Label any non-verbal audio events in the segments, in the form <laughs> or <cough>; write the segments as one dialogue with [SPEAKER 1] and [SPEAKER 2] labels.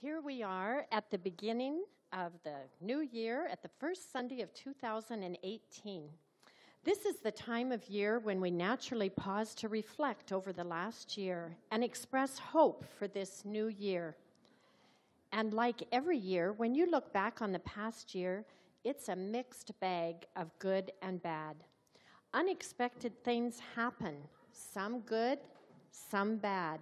[SPEAKER 1] Here we are at the beginning of the new year, at the first Sunday of 2018. This is the time of year when we naturally pause to reflect over the last year and express hope for this new year. And like every year, when you look back on the past year, it's a mixed bag of good and bad. Unexpected things happen, some good, some bad.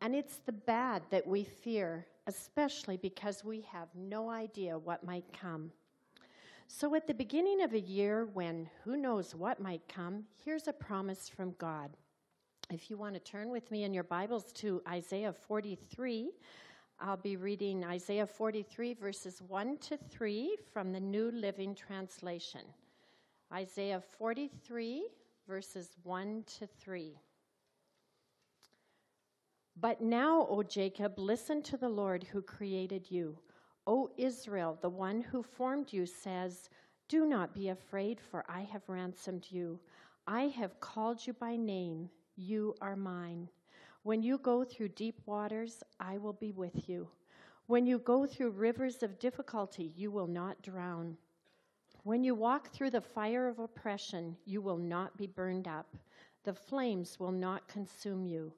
[SPEAKER 1] And it's the bad that we fear, especially because we have no idea what might come. So, at the beginning of a year when who knows what might come, here's a promise from God. If you want to turn with me in your Bibles to Isaiah 43, I'll be reading Isaiah 43, verses 1 to 3 from the New Living Translation. Isaiah 43, verses 1 to 3. But now, O Jacob, listen to the Lord who created you. O Israel, the one who formed you says, Do not be afraid, for I have ransomed you. I have called you by name. You are mine. When you go through deep waters, I will be with you. When you go through rivers of difficulty, you will not drown. When you walk through the fire of oppression, you will not be burned up. The flames will not consume you.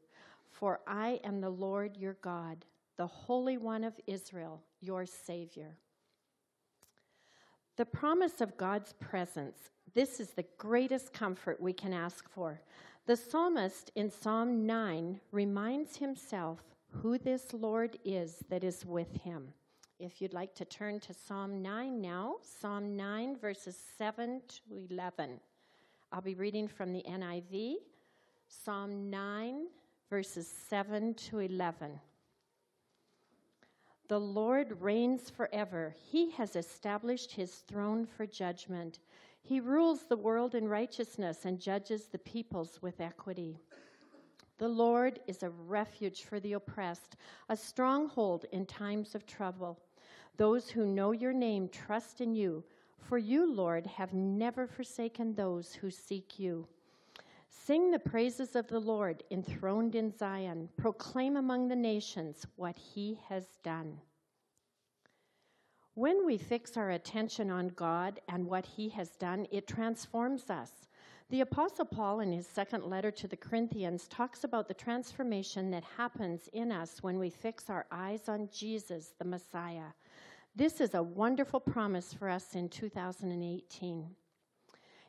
[SPEAKER 1] For I am the Lord your God, the Holy One of Israel, your Savior. The promise of God's presence, this is the greatest comfort we can ask for. The psalmist in Psalm 9 reminds himself who this Lord is that is with him. If you'd like to turn to Psalm 9 now, Psalm 9, verses 7 to 11. I'll be reading from the NIV, Psalm 9, verses 7 to 11. The Lord reigns forever. He has established his throne for judgment. He rules the world in righteousness and judges the peoples with equity. The Lord is a refuge for the oppressed, a stronghold in times of trouble. Those who know your name trust in you, for you, Lord, have never forsaken those who seek you. Sing the praises of the Lord enthroned in Zion. Proclaim among the nations what he has done. When we fix our attention on God and what he has done, it transforms us. The Apostle Paul, in his second letter to the Corinthians, talks about the transformation that happens in us when we fix our eyes on Jesus, the Messiah. This is a wonderful promise for us in 2018.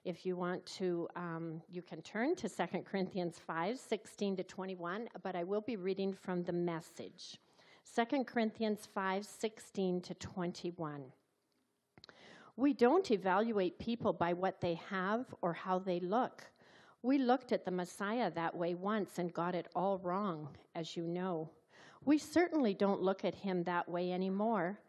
[SPEAKER 1] If you want to, um, you can turn to 2 Corinthians 5 16 to 21, but I will be reading from the message. 2 Corinthians 5 16 to 21. We don't evaluate people by what they have or how they look. We looked at the Messiah that way once and got it all wrong, as you know. We certainly don't look at him that way anymore.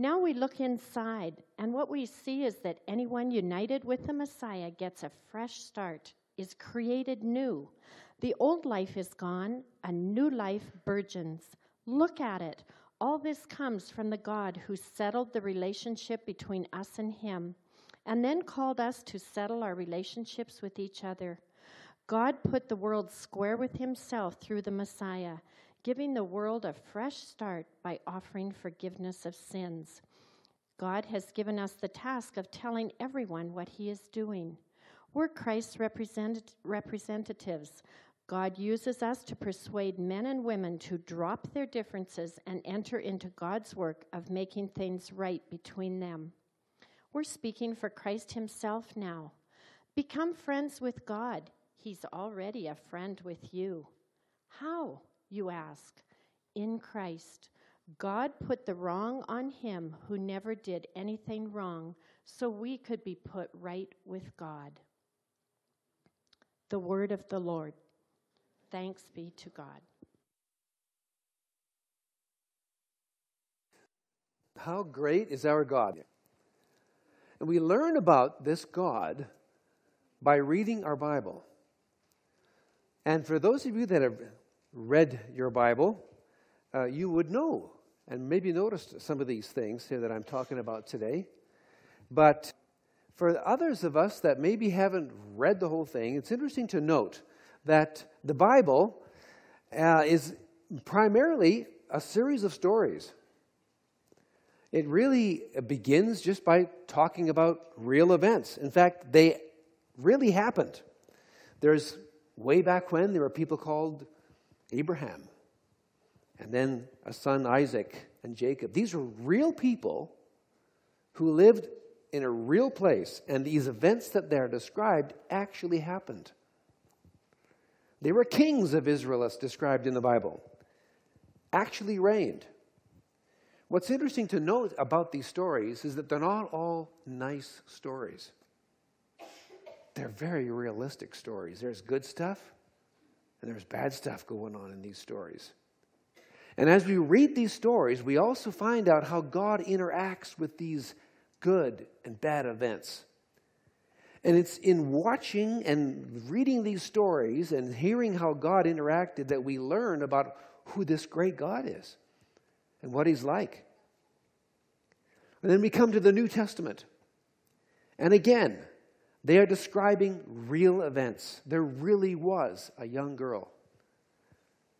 [SPEAKER 1] Now we look inside, and what we see is that anyone united with the Messiah gets a fresh start, is created new. The old life is gone, a new life burgeons. Look at it. All this comes from the God who settled the relationship between us and Him, and then called us to settle our relationships with each other. God put the world square with Himself through the Messiah giving the world a fresh start by offering forgiveness of sins. God has given us the task of telling everyone what He is doing. We're Christ's represent- representatives. God uses us to persuade men and women to drop their differences and enter into God's work of making things right between them. We're speaking for Christ Himself now. Become friends with God. He's already a friend with you. How? You ask? In Christ. God put the wrong on him who never did anything wrong so we could be put right with God. The word of the Lord. Thanks be to God.
[SPEAKER 2] How great is our God? And we learn about this God by reading our Bible. And for those of you that have read your Bible, uh, you would know and maybe noticed some of these things here that I'm talking about today. But for others of us that maybe haven't read the whole thing, it's interesting to note that the Bible uh, is primarily a series of stories. It really begins just by talking about real events. In fact, they really happened. There's way back when there were people called Abraham, and then a son Isaac and Jacob. These were real people who lived in a real place, and these events that they're described actually happened. They were kings of Israel, as described in the Bible, actually reigned. What's interesting to note about these stories is that they're not all nice stories. They're very realistic stories. There's good stuff, and there's bad stuff going on in these stories. And as we read these stories, we also find out how God interacts with these good and bad events. And it's in watching and reading these stories and hearing how God interacted that we learn about who this great God is and what he's like. And then we come to the New Testament. And again, they are describing real events. There really was a young girl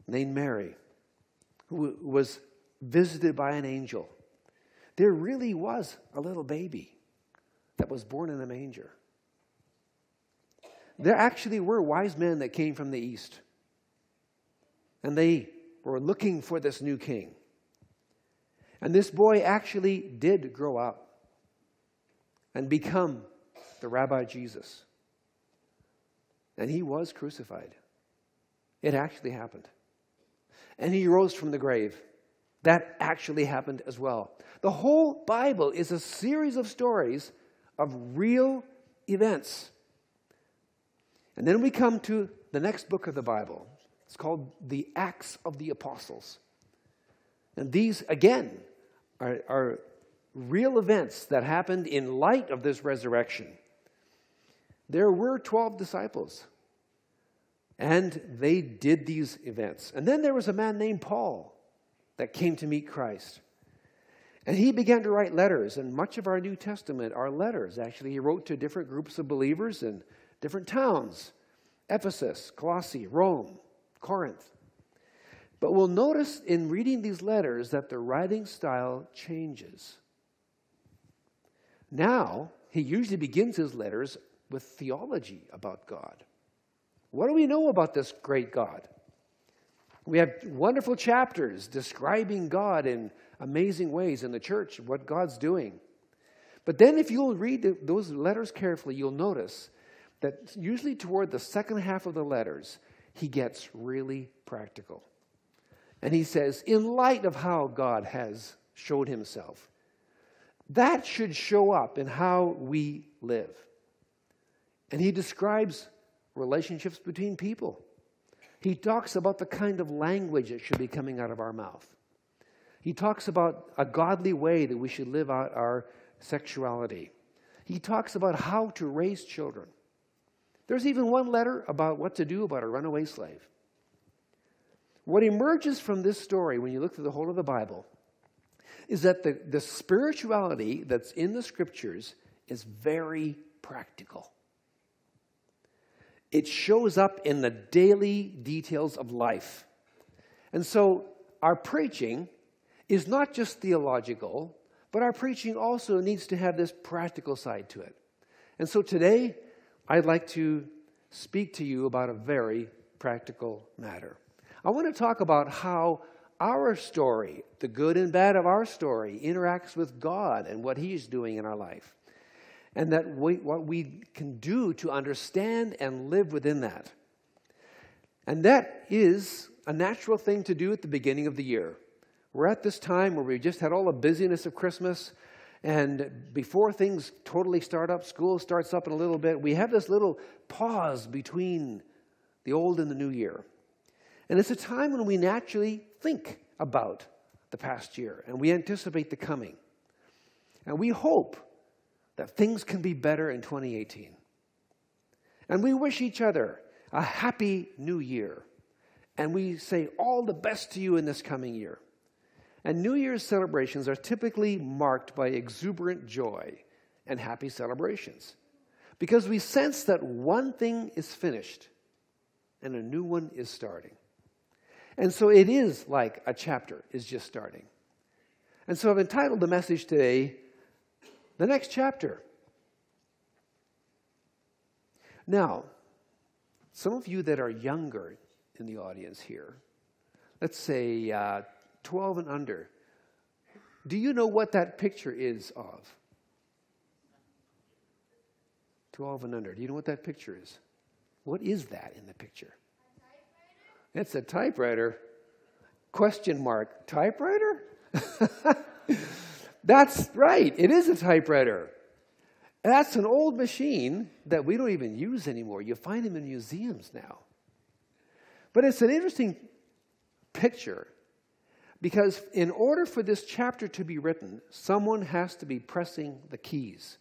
[SPEAKER 2] named Mary who was visited by an angel. There really was a little baby that was born in a manger. There actually were wise men that came from the east, and they were looking for this new king. And this boy actually did grow up and become the Rabbi Jesus. And he was crucified. It actually happened. And he rose from the grave. That actually happened as well. The whole Bible is a series of stories of real events. And then we come to the next book of the Bible. It's called the Acts of the Apostles. And these, again, are, are real events that happened in light of this resurrection. There were 12 disciples, and they did these events. And then there was a man named Paul that came to meet Christ. And he began to write letters, and much of our New Testament are letters. Actually, he wrote to different groups of believers in different towns Ephesus, Colossae, Rome, Corinth. But we'll notice in reading these letters that the writing style changes. Now, he usually begins his letters with theology about God. What do we know about this great God? We have wonderful chapters describing God in amazing ways in the church, what God's doing. But then, if you'll read the, those letters carefully, you'll notice that usually toward the second half of the letters, he gets really practical. And he says, in light of how God has showed himself, that should show up in how we live. And he describes relationships between people. He talks about the kind of language that should be coming out of our mouth. He talks about a godly way that we should live out our sexuality. He talks about how to raise children. There's even one letter about what to do about a runaway slave. What emerges from this story, when you look through the whole of the Bible, is that the, the spirituality that's in the scriptures is very practical. It shows up in the daily details of life. And so our preaching is not just theological, but our preaching also needs to have this practical side to it. And so today, I'd like to speak to you about a very practical matter. I want to talk about how our story, the good and bad of our story, interacts with God and what He's doing in our life. And that we, what we can do to understand and live within that. And that is a natural thing to do at the beginning of the year. We're at this time where we just had all the busyness of Christmas, and before things totally start up, school starts up in a little bit, we have this little pause between the old and the new year. And it's a time when we naturally think about the past year and we anticipate the coming. And we hope that things can be better in 2018. And we wish each other a happy new year. And we say all the best to you in this coming year. And New Year's celebrations are typically marked by exuberant joy and happy celebrations because we sense that one thing is finished and a new one is starting. And so it is like a chapter is just starting. And so I've entitled the message today, The Next Chapter. Now, some of you that are younger in the audience here, let's say uh, 12 and under, do you know what that picture is of? 12 and under. Do you know what that picture is? What is that in the picture? A it's a typewriter. Question mark. Typewriter? <laughs> That's right. It is a typewriter. That's an old machine that we don't even use anymore. You find them in museums now. But it's an interesting picture because in order for this chapter to be written, someone has to be pressing the keys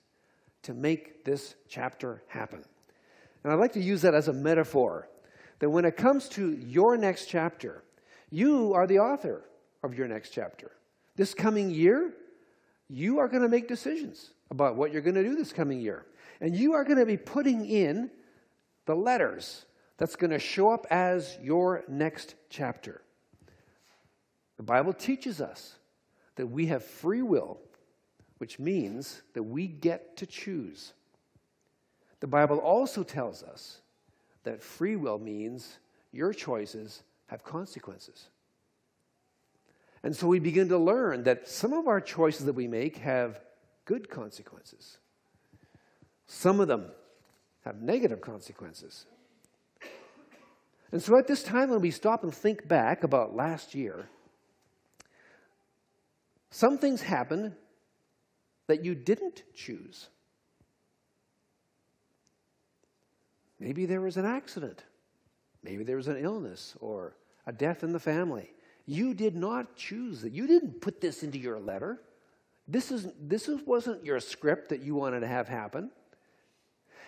[SPEAKER 2] to make this chapter happen. And I'd like to use that as a metaphor that when it comes to your next chapter, you are the author of your next chapter. This coming year, you are going to make decisions about what you're going to do this coming year. And you are going to be putting in the letters that's going to show up as your next chapter. The Bible teaches us that we have free will, which means that we get to choose. The Bible also tells us that free will means your choices have consequences. And so we begin to learn that some of our choices that we make have good consequences. Some of them have negative consequences. And so at this time, when we stop and think back about last year, some things happen that you didn't choose. Maybe there was an accident. Maybe there was an illness or a death in the family. You did not choose it. You didn't put this into your letter. This, is, this wasn't your script that you wanted to have happen.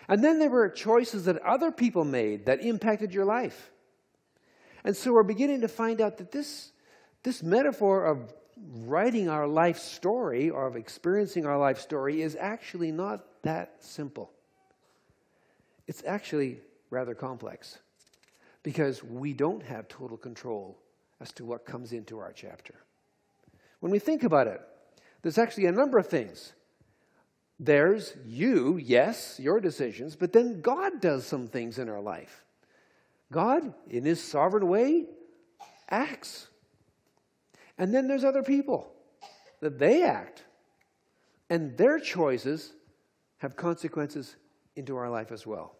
[SPEAKER 2] And then there were choices that other people made that impacted your life. And so we're beginning to find out that this, this metaphor of writing our life story or of experiencing our life story is actually not that simple. It's actually rather complex because we don't have total control as to what comes into our chapter. When we think about it, there's actually a number of things. There's you, yes, your decisions, but then God does some things in our life. God, in His sovereign way, acts. And then there's other people that they act. And their choices have consequences into our life as well.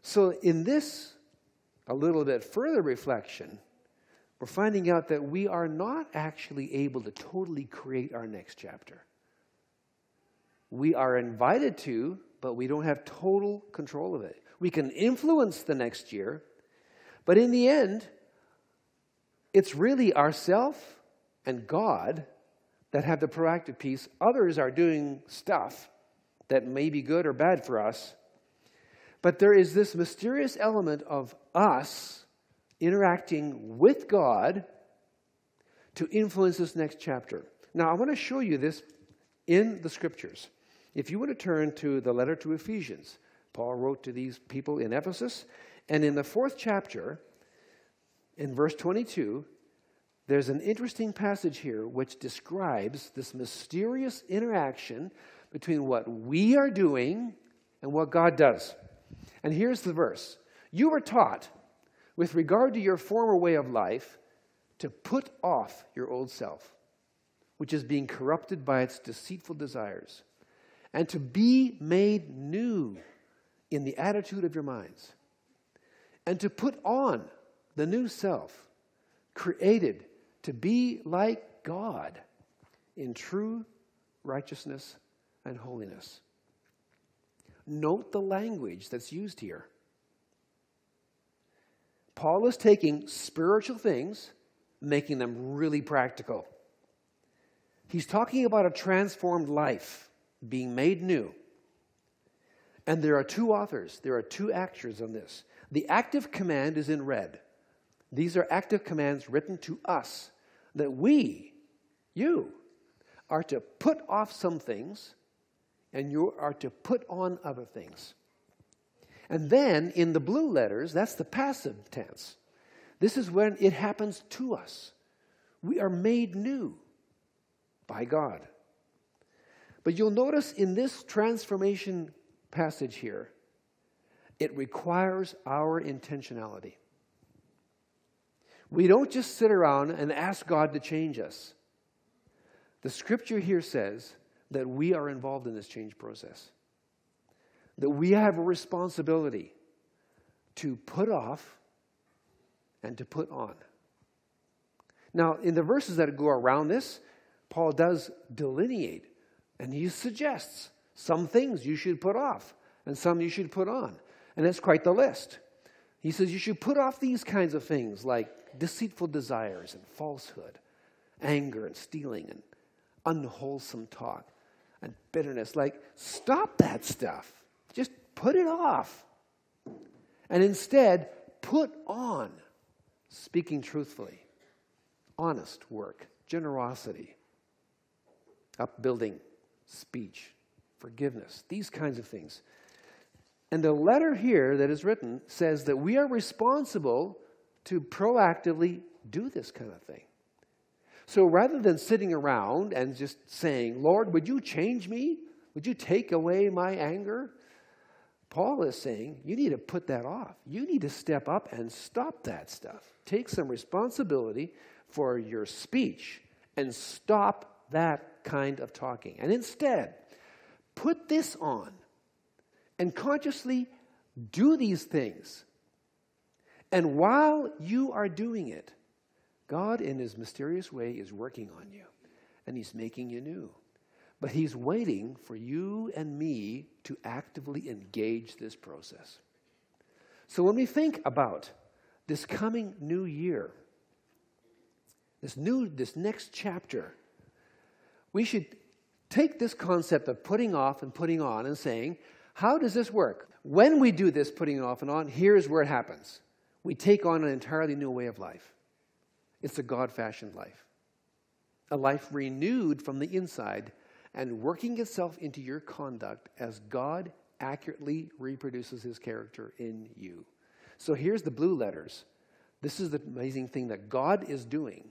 [SPEAKER 2] So, in this, a little bit further reflection, we're finding out that we are not actually able to totally create our next chapter. We are invited to, but we don't have total control of it. We can influence the next year, but in the end, it's really ourself and God that have the proactive piece. Others are doing stuff that may be good or bad for us. But there is this mysterious element of us interacting with God to influence this next chapter. Now, I want to show you this in the scriptures. If you want to turn to the letter to Ephesians, Paul wrote to these people in Ephesus, and in the fourth chapter, in verse 22, there's an interesting passage here which describes this mysterious interaction between what we are doing and what God does. And here's the verse You were taught with regard to your former way of life, to put off your old self, which is being corrupted by its deceitful desires, and to be made new in the attitude of your minds, and to put on the new self, created to be like God in true righteousness and holiness. Note the language that's used here. Paul is taking spiritual things, making them really practical. He's talking about a transformed life, being made new. And there are two authors, there are two actors on this. The active command is in red. These are active commands written to us that we, you, are to put off some things and you are to put on other things. And then in the blue letters, that's the passive tense. This is when it happens to us. We are made new. by God. But you'll notice in this transformation passage here, it requires our intentionality. We don't just sit around and ask God to change us. The scripture here says that we are involved in this change process, that we have a responsibility to put off and to put on. Now, in the verses that go around this, Paul does delineate and he suggests some things you should put off and some you should put on. And it's quite the list. He says you should put off these kinds of things like deceitful desires and falsehood, anger and stealing and unwholesome talk and bitterness. Like, stop that stuff. Just put it off. And instead, put on speaking truthfully, honest work, generosity, upbuilding speech, forgiveness, these kinds of things. And the letter here that is written says that we are responsible to proactively do this kind of thing. So rather than sitting around and just saying, Lord, would you change me? Would you take away my anger? Paul is saying, you need to put that off. You need to step up and stop that stuff. Take some responsibility for your speech and stop that kind of talking. And instead, put this on and consciously do these things. And while you are doing it, God, in His mysterious way, is working on you and He's making you new. But He's waiting for you and me to actively engage this process. So when we think about this coming new year, this new this next chapter, we should take this concept of putting off and putting on and saying, how does this work? When we do this putting off and on, here's where it happens. We take on an entirely new way of life. It's a God fashioned life, a life renewed from the inside and working itself into your conduct as God accurately reproduces his character in you. So here's the blue letters. This is the amazing thing that God is doing.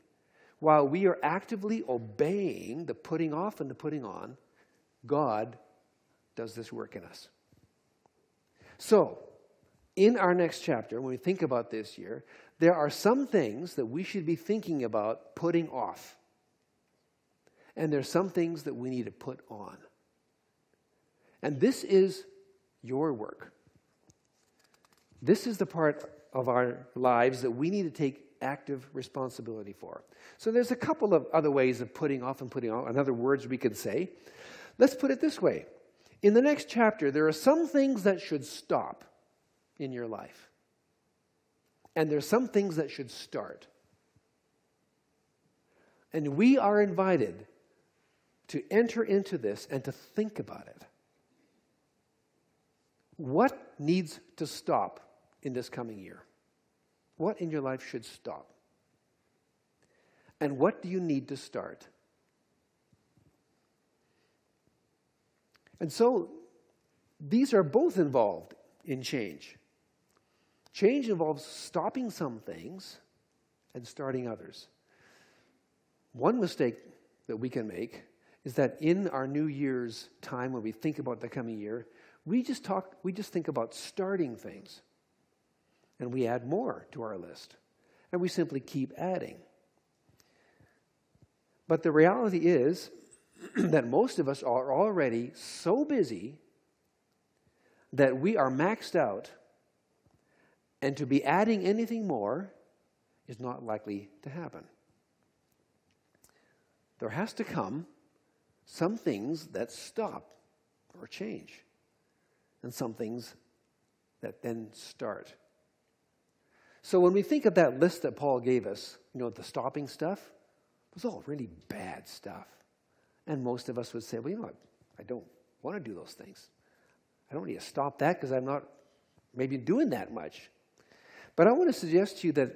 [SPEAKER 2] While we are actively obeying the putting off and the putting on, God does this work in us. So, in our next chapter, when we think about this year, there are some things that we should be thinking about putting off. And there's some things that we need to put on. And this is your work. This is the part of our lives that we need to take active responsibility for. So there's a couple of other ways of putting off and putting on, and other words we could say. Let's put it this way. In the next chapter, there are some things that should stop in your life. And there's some things that should start. And we are invited to enter into this and to think about it. What needs to stop in this coming year? What in your life should stop? And what do you need to start? And so these are both involved in change. Change involves stopping some things and starting others. One mistake that we can make is that in our New Year's time, when we think about the coming year, we just talk, we just think about starting things. And we add more to our list. And we simply keep adding. But the reality is <clears throat> that most of us are already so busy that we are maxed out, and to be adding anything more is not likely to happen. There has to come some things that stop or change, and some things that then start. So when we think of that list that Paul gave us, you know, the stopping stuff, it was all really bad stuff. And most of us would say, well, you know, what? I don't want to do those things. I don't need to stop that because I'm not maybe doing that much. But I want to suggest to you that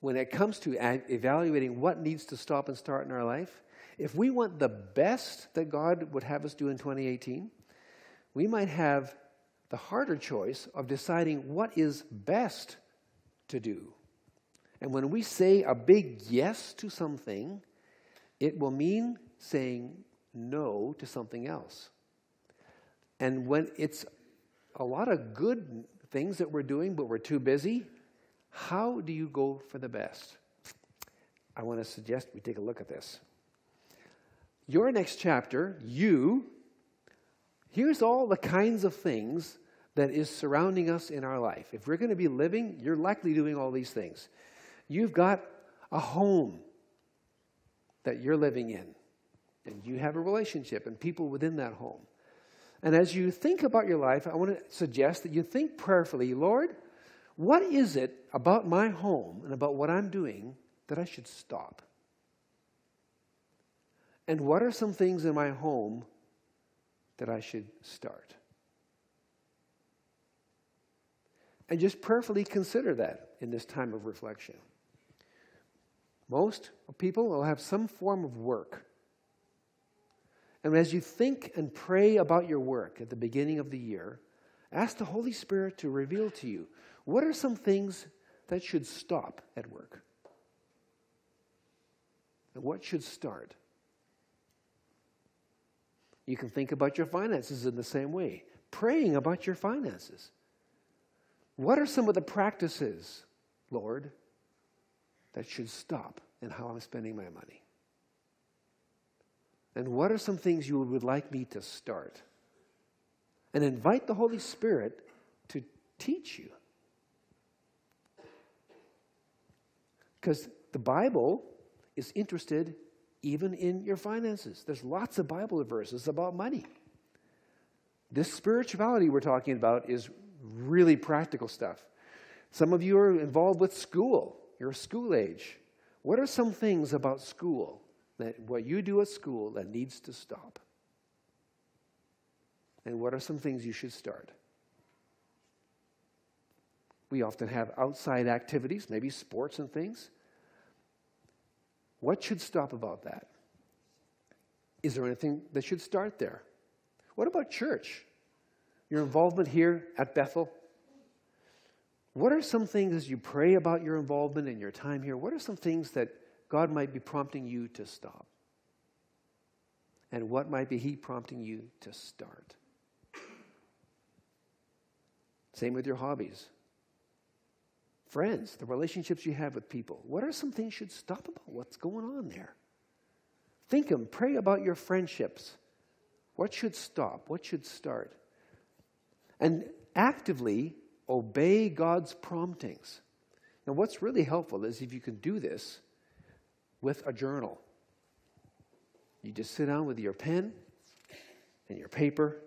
[SPEAKER 2] when it comes to evaluating what needs to stop and start in our life, if we want the best that God would have us do in 2018, we might have the harder choice of deciding what is best to do. And when we say a big yes to something, it will mean saying no to something else. And when it's a lot of good things that we're doing, but we're too busy, how do you go for the best? I want to suggest we take a look at this. Your next chapter, you, here's all the kinds of things that is surrounding us in our life. If we're going to be living, you're likely doing all these things. You've got a home that you're living in, and you have a relationship and people within that home. And as you think about your life, I want to suggest that you think prayerfully Lord, what is it about my home and about what I'm doing that I should stop? And what are some things in my home that I should start? And just prayerfully consider that in this time of reflection. Most people will have some form of work and as you think and pray about your work at the beginning of the year, ask the Holy Spirit to reveal to you what are some things that should stop at work? And what should start? You can think about your finances in the same way, praying about your finances. What are some of the practices, Lord, that should stop in how I'm spending my money? And what are some things you would like me to start? And invite the Holy Spirit to teach you. Because the Bible is interested even in your finances. There's lots of Bible verses about money. This spirituality we're talking about is really practical stuff. Some of you are involved with school, you're school age. What are some things about school that what you do at school that needs to stop? And what are some things you should start? We often have outside activities, maybe sports and things. What should stop about that? Is there anything that should start there? What about church? Your involvement here at Bethel? What are some things as you pray about your involvement and your time here? What are some things that God might be prompting you to stop? And what might be He prompting you to start? Same with your hobbies. Friends, the relationships you have with people. What are some things you should stop about? What's going on there? Think and pray about your friendships. What should stop? What should start? And actively obey God's promptings. Now, what's really helpful is if you can do this with a journal. You just sit down with your pen and your paper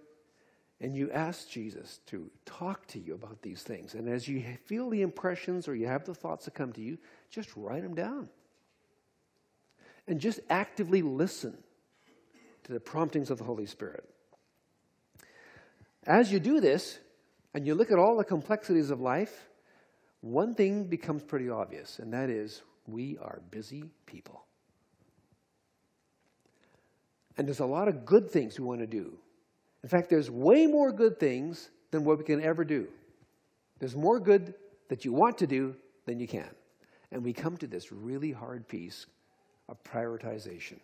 [SPEAKER 2] and you ask Jesus to talk to you about these things. And as you feel the impressions or you have the thoughts that come to you, just write them down. And just actively listen to the promptings of the Holy Spirit. As you do this, and you look at all the complexities of life, one thing becomes pretty obvious, and that is we are busy people. And there's a lot of good things we want to do. In fact, there's way more good things than what we can ever do. There's more good that you want to do than you can. And we come to this really hard piece of prioritization.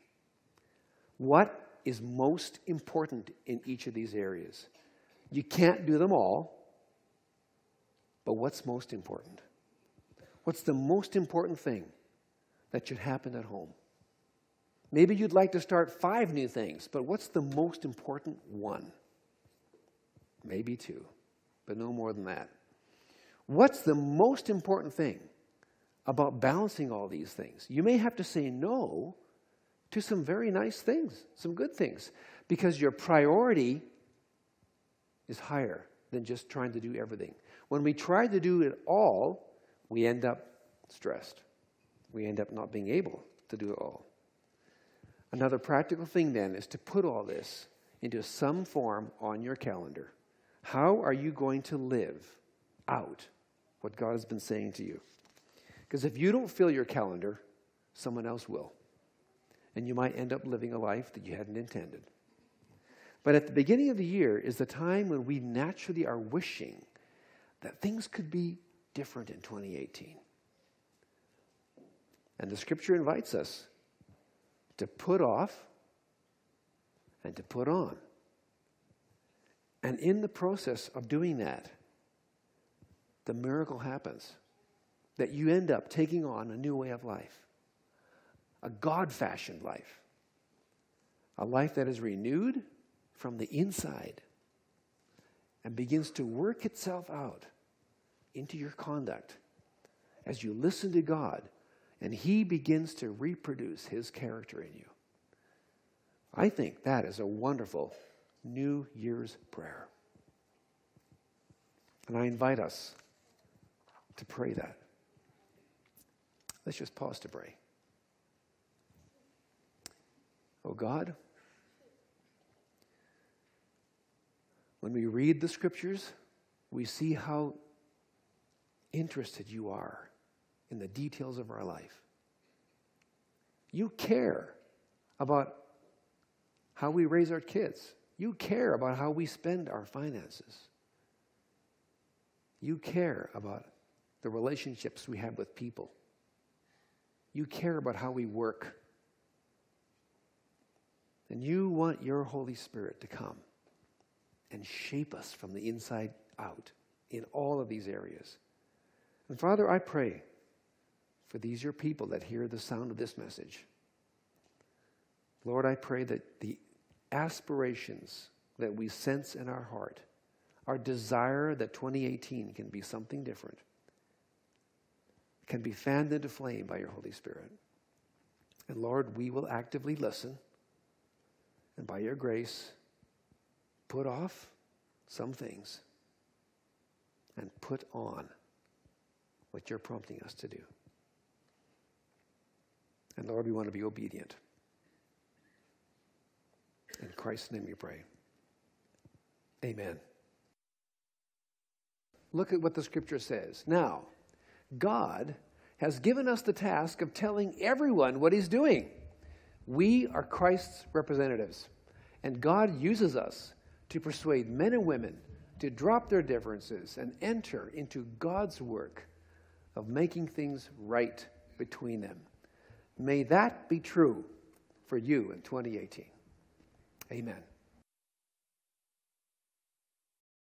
[SPEAKER 2] What is most important in each of these areas? You can't do them all, but what's most important? What's the most important thing that should happen at home? Maybe you'd like to start five new things, but what's the most important one? Maybe two, but no more than that. What's the most important thing about balancing all these things? You may have to say no to some very nice things, some good things, because your priority is higher than just trying to do everything. When we try to do it all, we end up stressed. We end up not being able to do it all. Another practical thing then is to put all this into some form on your calendar. How are you going to live out what God has been saying to you? Because if you don't fill your calendar, someone else will. And you might end up living a life that you hadn't intended. But at the beginning of the year is the time when we naturally are wishing that things could be different in 2018. And the scripture invites us to put off and to put on. And in the process of doing that, the miracle happens that you end up taking on a new way of life, a God fashioned life, a life that is renewed from the inside and begins to work itself out into your conduct as you listen to God and He begins to reproduce His character in you. I think that is a wonderful New Year's prayer. And I invite us to pray that. Let's just pause to pray. Oh God, when we read the scriptures, we see how interested you are in the details of our life. You care about how we raise our kids. You care about how we spend our finances. You care about the relationships we have with people. You care about how we work. And you want your Holy Spirit to come and shape us from the inside out in all of these areas. And Father, I pray for these your people that hear the sound of this message. Lord, I pray that the aspirations that we sense in our heart, our desire that 2018 can be something different, can be fanned into flame by your Holy Spirit. And Lord, we will actively listen and by your grace put off some things and put on what you're prompting us to do. And Lord, we want to be obedient. In Christ's name we pray. Amen. Look at what the scripture says. Now, God has given us the task of telling everyone what he's doing. We are Christ's representatives, and God uses us to persuade men and women to drop their differences and enter into God's work of making things right between them. May that be true for you in 2018. Amen.